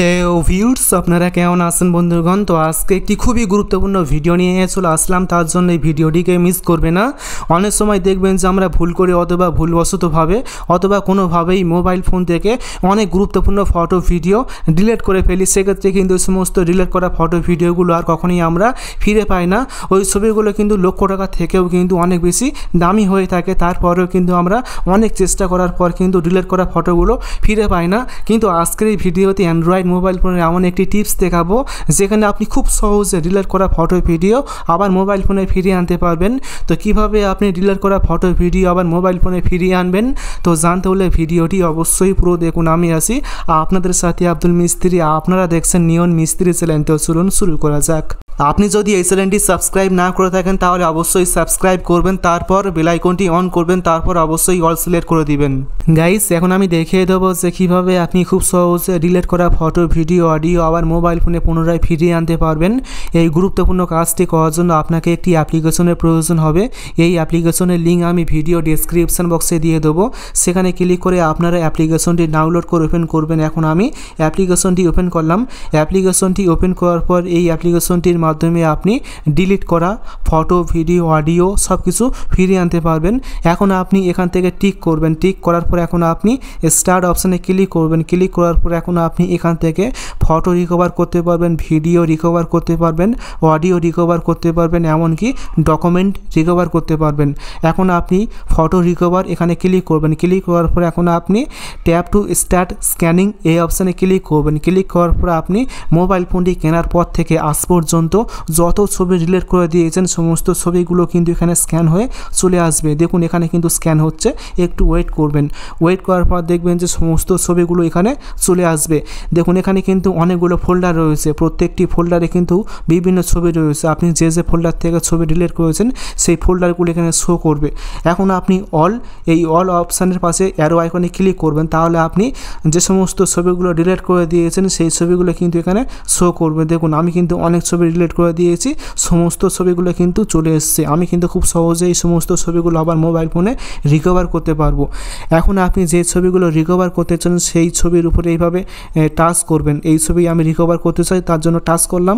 তো ভিউর্স আপনারা কেমন আছেন বন্ধুগণ? তো আজকে একটি খুবই গুরুত্বপূর্ণ ভিডিও নিয়ে চলে আসলাম, তার জন্য এই ভিডিওটিকে মিস করবে না। অনেক সময় দেখবেন যে আমরা ভুল করে অথবা ভুলবশতভাবে অথবা কোনোভাবেই মোবাইল ফোন থেকে অনেক গুরুত্বপূর্ণ ফটো ভিডিও ডিলেট করে ফেলি। সেক্ষেত্রে কিন্তু সমস্ত ডিলেট করা ফটো ভিডিওগুলো আর কখনোই আমরা ফিরে পাই না। ওই ছবিগুলো কিন্তু লক্ষ টাকা থেকেও কিন্তু অনেক বেশি দামি হয়ে থাকে। তারপরেও কিন্তু আমরা অনেক চেষ্টা করার পর কিন্তু ডিলেট করা ফটোগুলো ফিরে পাই না। কিন্তু আজকের এই ভিডিওতে অ্যান্ড্রয়েড মোবাইল ফোনের এমন একটি টিপস দেখাবো, যেখানে আপনি খুব সহজে ডিলিট করা ফটো ভিডিও আবার মোবাইল ফোনে ফিরিয়ে আনতে পারবেন। তো কীভাবে আপনি ডিলিট করা ফটো ভিডিও আবার মোবাইল ফোনে ফিরিয়ে আনবেন? তো জানতে হলে ভিডিওটি অবশ্যই পুরো দেখুন, আমি আসি আপনাদের সাথে আব্দুল মিস্ত্রি। আপনারা দেখছেন নিয়ন মিস্ত্রি চ্যানেল তো চলুন শুরু করা যাক। আপনি যদি এই চ্যানেলটি সাবস্ক্রাইব না করে থাকেন, তাহলে অবশ্যই সাবস্ক্রাইব করবেন, তারপর বেলাইকনটি অন করবেন, তারপর অবশ্যই অল সিলেক্ট করে দিবেন। গাইস এখন আমি দেখিয়ে দেবো যে কীভাবে আপনি খুব সহজে ডিলিট করা ফটো ভিডিও অডিও আবার মোবাইল ফোনে পুনরায় ফিরিয়ে আনতে পারবেন। এই গুরুত্বপূর্ণ কাজটি করার জন্য আপনাকে একটি অ্যাপ্লিকেশনের প্রয়োজন হবে। এই অ্যাপ্লিকেশনের লিঙ্ক আমি ভিডিও ডিসক্রিপশন বক্সে দিয়ে দেবো। সেখানে ক্লিক করে আপনারা অ্যাপ্লিকেশনটি ডাউনলোড করে ওপেন করবেন। এখন আমি অ্যাপ্লিকেশনটি ওপেন করলাম। অ্যাপ্লিকেশনটি ওপেন করার পর এই অ্যাপ্লিকেশনটির মাধ্যমে আপনি ডিলিট করা ফটো ভিডিও অডিও সব কিছু ফিরিয়ে আনতে পারবেন। এখন আপনি এখান থেকে টিক করবেন। টিক করার পর এখন আপনি স্টার্ট অপশানে ক্লিক করবেন। ক্লিক করার পর এখন আপনি এখান থেকে ফটো রিকভার করতে পারবেন ভিডিও রিকভার করতে পারবেন অডিও রিকভার করতে পারবেন, এমনকি ডকুমেন্ট রিকভার করতে পারবেন। এখন আপনি ফটো রিকভার এখানে ক্লিক করবেন। ক্লিক করার পর এখন আপনি ট্যাপ টু স্টার্ট স্ক্যানিং এই অপশানে ক্লিক করবেন। ক্লিক করার পর আপনি মোবাইল ফোনটি কেনার পর থেকে আজ পর্যন্ত যত ছবি রিলেট করে দিয়েছেন, সমস্ত ছবিগুলো কিন্তু এখানে স্ক্যান হয়ে চলে আসবে। দেখুন, এখানে কিন্তু স্ক্যান হচ্ছে। একটু ওয়েট করবেন। ওয়েট করার পর দেখবেন যে সমস্ত ছবিগুলো এখানে চলে আসবে। দেখুন, এখানে কিন্তু অনেকগুলো ফোল্ডার রয়েছে। প্রত্যেকটি ফোল্ডারে কিন্তু বিভিন্ন ছবি রয়েছে। আপনি যে যে ফোল্ডার থেকে ছবি ডিলিট করেছেন, সেই ফোল্ডারগুলো এখানে শো করবে। এখন আপনি অল এই অল অপশানের পাশে অ্যারো আইকনে ক্লিক করবেন। তাহলে আপনি যে সমস্ত ছবিগুলো ডিলিট করে দিয়েছেন, সেই ছবিগুলো কিন্তু এখানে শো করবে। দেখুন, আমি কিন্তু অনেক ছবি ডিলিট করে দিয়েছি, সমস্ত ছবিগুলো কিন্তু চলে এসছে। আমি কিন্তু খুব সহজে এই সমস্ত ছবিগুলো আবার মোবাইল ফোনে রিকভার করতে পারব। এখন আপনি যে ছবিগুলো রিকভার করতে চান, সেই ছবির উপরে এইভাবে টাচ করবেন। এই ছবি আমি রিকভার করতে চাই, তার জন্য টাচ করলাম।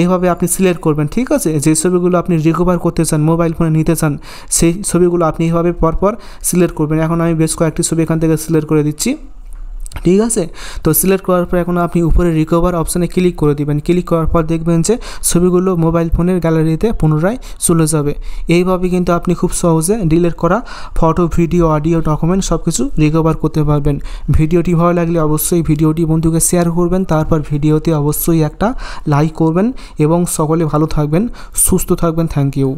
এইভাবে আপনি সিলেক্ট করবেন, ঠিক আছে? যে ছবিগুলো আপনি রিকভার করতে চান মোবাইল ফোনে নিতে চান, সেই ছবিগুলো আপনি এইভাবে পরপর সিলেক্ট করবেন। এখন আমি বেশ কয়েকটি ছবি এখান থেকে সিলেক্ট করে দিচ্ছি। ঠিক আছে? তো সিলেক্ট করার পর এখন আপনি উপরে রিকভার অপশানে ক্লিক করে দিবেন। ক্লিক করার পর দেখবেন যে ছবিগুলো মোবাইল ফোনের গ্যালারিতে পুনরায় চলে যাবে। এইভাবে কিন্তু আপনি খুব সহজে ডিলেট করা ফটো ভিডিও অডিও ডকুমেন্ট সব কিছু রিকভার করতে পারবেন। ভিডিওটি ভালো লাগলে অবশ্যই ভিডিওটি বন্ধুকে শেয়ার করবেন। তারপর ভিডিওতে অবশ্যই একটা লাইক করবেন এবং সকলে ভালো থাকবেন, সুস্থ থাকবেন। Thank you